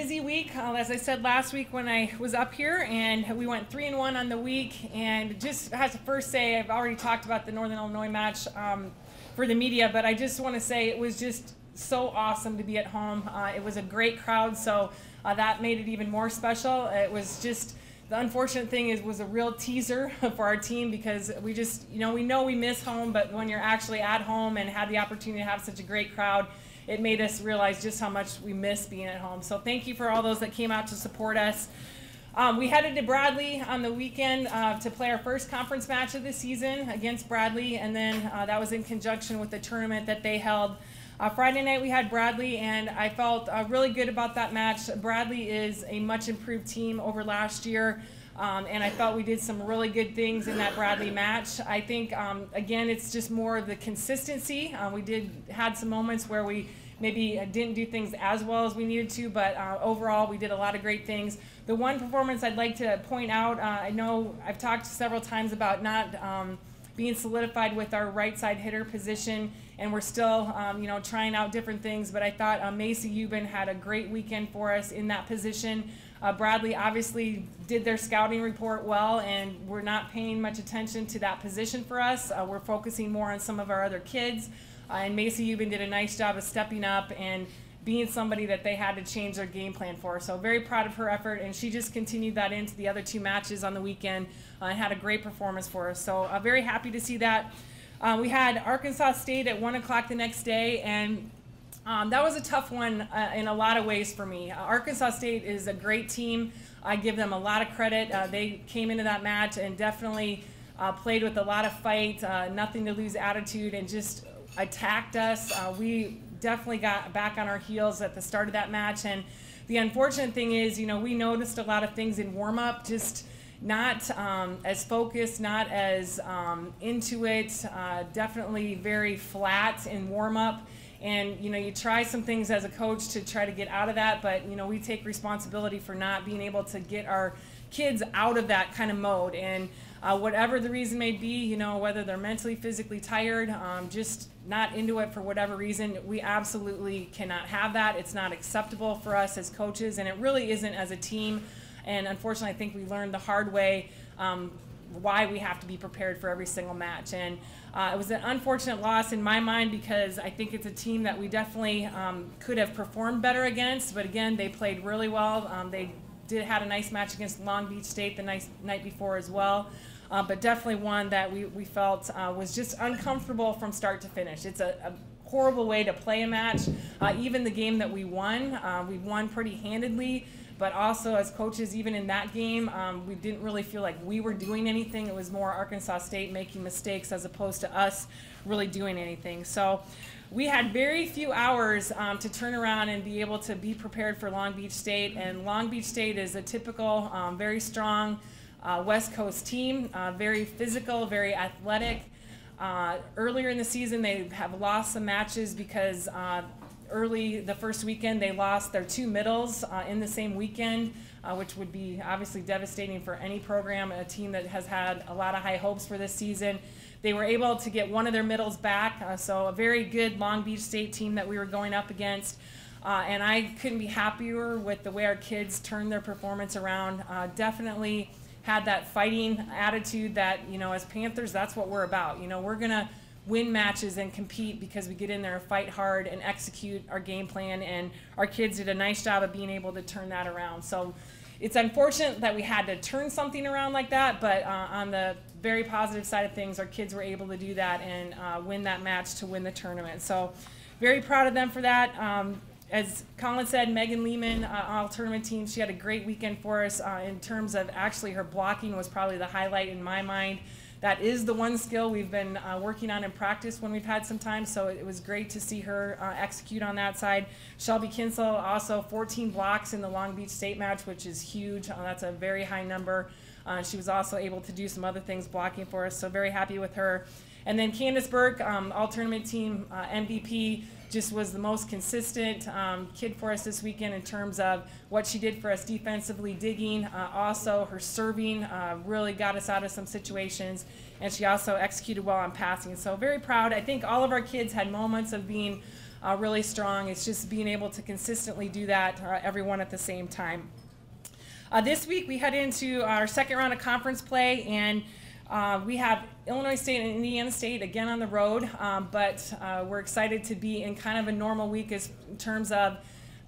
busy week. Uh, as I said last week when I was up here, and we went three and one on the week. And just has to first say, I've already talked about the Northern Illinois match um, for the media, but I just want to say it was just so awesome to be at home. Uh, it was a great crowd, so uh, that made it even more special. It was just the unfortunate thing is was a real teaser for our team because we just you know we know we miss home, but when you're actually at home and had the opportunity to have such a great crowd it made us realize just how much we miss being at home. So thank you for all those that came out to support us. Um, we headed to Bradley on the weekend uh, to play our first conference match of the season against Bradley, and then uh, that was in conjunction with the tournament that they held. Uh, Friday night we had Bradley, and I felt uh, really good about that match. Bradley is a much improved team over last year. Um, and I thought we did some really good things in that Bradley match. I think um, again, it's just more of the consistency. Uh, we did had some moments where we maybe didn't do things as well as we needed to, but uh, overall we did a lot of great things. The one performance I'd like to point out, uh, I know I've talked several times about not um, being solidified with our right side hitter position, and we're still, um, you know, trying out different things. But I thought uh, Macy Ubben had a great weekend for us in that position. Uh, Bradley obviously did their scouting report well, and we're not paying much attention to that position for us. Uh, we're focusing more on some of our other kids. Uh, and Macy Ubben did a nice job of stepping up and being somebody that they had to change their game plan for. So very proud of her effort, and she just continued that into the other two matches on the weekend uh, and had a great performance for us. So uh, very happy to see that. Uh, we had Arkansas State at 1 o'clock the next day, and um, that was a tough one uh, in a lot of ways for me. Uh, Arkansas State is a great team. I give them a lot of credit. Uh, they came into that match and definitely uh, played with a lot of fight, nothing to lose attitude, and just attacked us. We definitely got back on our heels at the start of that match. And the unfortunate thing is, you know, we noticed a lot of things in warm up, just not um, as focused, not as um, into it, definitely very flat in warm up and you know you try some things as a coach to try to get out of that but you know we take responsibility for not being able to get our kids out of that kind of mode and uh, whatever the reason may be you know whether they're mentally physically tired um, just not into it for whatever reason we absolutely cannot have that it's not acceptable for us as coaches and it really isn't as a team and unfortunately i think we learned the hard way um, why we have to be prepared for every single match. And uh, it was an unfortunate loss in my mind because I think it's a team that we definitely um, could have performed better against. But again, they played really well. Um, they did had a nice match against Long Beach State the nice, night before as well. Uh, but definitely one that we, we felt uh, was just uncomfortable from start to finish. It's a, a horrible way to play a match. Uh, even the game that we won, uh, we won pretty handedly but also as coaches, even in that game, um, we didn't really feel like we were doing anything. It was more Arkansas State making mistakes as opposed to us really doing anything. So we had very few hours um, to turn around and be able to be prepared for Long Beach State. And Long Beach State is a typical, um, very strong uh, West Coast team, uh, very physical, very athletic. Uh, earlier in the season, they have lost some matches because uh, early the first weekend they lost their two middles uh, in the same weekend uh, which would be obviously devastating for any program a team that has had a lot of high hopes for this season. They were able to get one of their middles back uh, so a very good long beach state team that we were going up against. Uh, and i couldn't be happier with the way our kids turned their performance around. Uh, definitely had that fighting attitude that you know as panthers that's what we're about. You know we're gonna win matches and compete because we get in there and fight hard and execute our game plan. And our kids did a nice job of being able to turn that around. So it's unfortunate that we had to turn something around like that, but uh, on the very positive side of things, our kids were able to do that and uh, win that match to win the tournament. So very proud of them for that. Um, as Colin said, Megan Lehman, uh, all tournament team, she had a great weekend for us uh, in terms of actually her blocking was probably the highlight in my mind that is the one skill we've been uh, working on in practice when we've had some time. So it, was great to see her uh, execute on that side. Shelby Kinsel also 14 blocks in the Long Beach State match, which is huge. Uh, that's a very high number. Uh, she was also able to do some other things blocking for us. So very happy with her. And then Candace Burke, um, all tournament team uh, MVP just was the most consistent um, kid for us this weekend in terms of what she did for us defensively, digging. Uh, also, her serving uh, really got us out of some situations, and she also executed well on passing. So very proud. I think all of our kids had moments of being uh, really strong. It's just being able to consistently do that, uh, everyone at the same time. Uh, this week we head into our second round of conference play, and uh, we have Illinois State and Indiana State again on the road, um, but uh, we're excited to be in kind of a normal week as, in terms of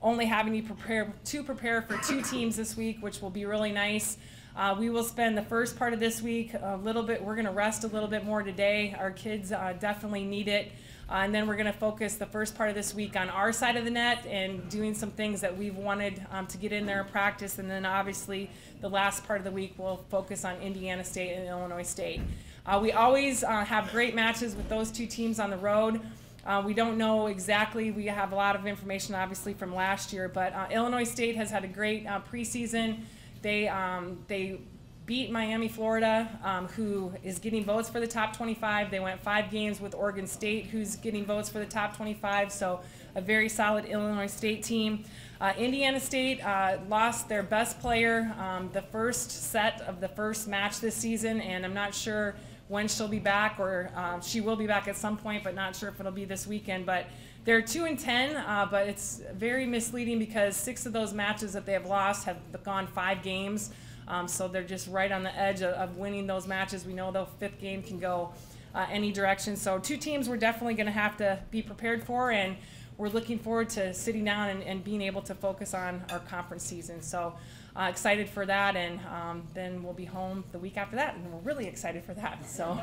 only having prepare to prepare for two teams this week, which will be really nice. Uh, we will spend the first part of this week a little bit. We're going to rest a little bit more today. Our kids uh, definitely need it. Uh, and then we're going to focus the first part of this week on our side of the net and doing some things that we've wanted um, to get in there and practice. And then obviously the last part of the week we'll focus on Indiana State and Illinois State. Uh, we always uh, have great matches with those two teams on the road. Uh, we don't know exactly. We have a lot of information, obviously, from last year. But uh, Illinois State has had a great uh, preseason. They um, they beat Miami, Florida, um, who is getting votes for the top 25. They went five games with Oregon State, who's getting votes for the top 25. So a very solid Illinois State team. Uh, Indiana State uh, lost their best player um, the first set of the first match this season, and I'm not sure when she'll be back, or uh, she will be back at some point, but not sure if it'll be this weekend. But they're two and ten, uh, but it's very misleading because six of those matches that they have lost have gone five games. Um, so they're just right on the edge of, of, winning those matches. We know the fifth game can go uh, any direction. So two teams we're definitely going to have to be prepared for, and we're looking forward to sitting down and, and being able to focus on our conference season. So uh, excited for that, and um, then we'll be home the week after that, and we're really excited for that. So,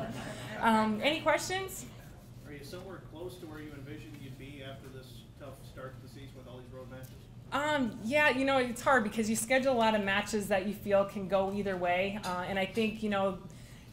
um, any questions? You somewhere close to where you envisioned you'd be after this tough start to the season with all these road matches? Um, yeah, you know, it's hard because you schedule a lot of matches that you feel can go either way. Uh, and I think, you know,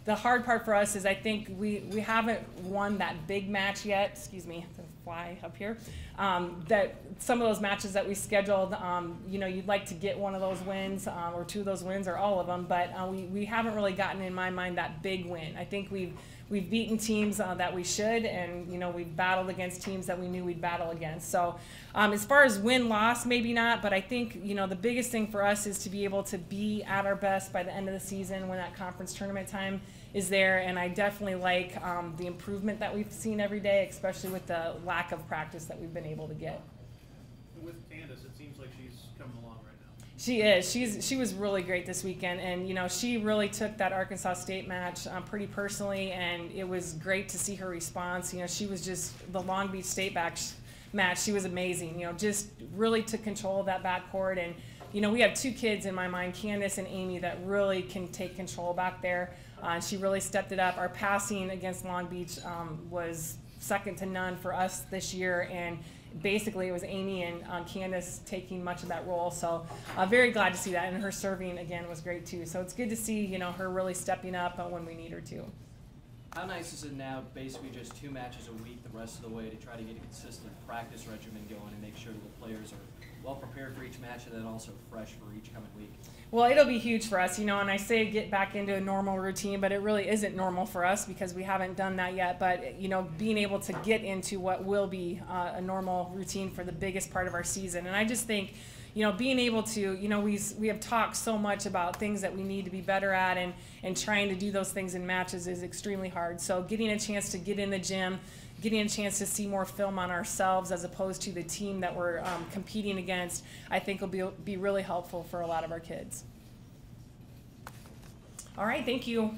the hard part for us is I think we, we haven't won that big match yet. Excuse me, the fly up here. Um, that some of those matches that we scheduled, um, you know, you'd like to get one of those wins uh, or two of those wins or all of them, but uh, we, we haven't really gotten in my mind that big win. I think we've we've beaten teams uh, that we should, and you know we've battled against teams that we knew we'd battle against. So, um, as far as win loss, maybe not, but I think you know the biggest thing for us is to be able to be at our best by the end of the season when that conference tournament time is there. And I definitely like um, the improvement that we've seen every day, especially with the lack of practice that we've been able to get. With Candace, it seems like she's coming along right she is. She's she was really great this weekend, and you know she really took that Arkansas State match um, pretty personally, and it was great to see her response. You know, she was just the Long Beach State back match. She was amazing. You know, just really took control of that backcourt, and you know we have two kids in my mind, Candace and Amy, that really can take control back there. Uh, she really stepped it up. Our passing against Long Beach um, was second to none for us this year, and basically it was Amy and um, Candace taking much of that role. So uh, very glad to see that, and her serving again was great too. So it's good to see you know her really stepping up uh, when we need her to. How nice is it now, basically just two matches a week the rest of the way to try to get a consistent practice regimen going and make sure that the players are well prepared for each match and then also fresh for each coming week? Well, it'll be huge for us, you know, and I say get back into a normal routine, but it really isn't normal for us because we haven't done that yet. But, you know, being able to get into what will be uh, a normal routine for the biggest part of our season. And I just think, you know, being able to, you know, we, we have talked so much about things that we need to be better at and, and trying to do those things in matches is extremely hard. So getting a chance to get in the gym, getting a chance to see more film on ourselves as opposed to the team that we're um, competing against, I think will be, be really helpful for a lot of our kids. All right, thank you.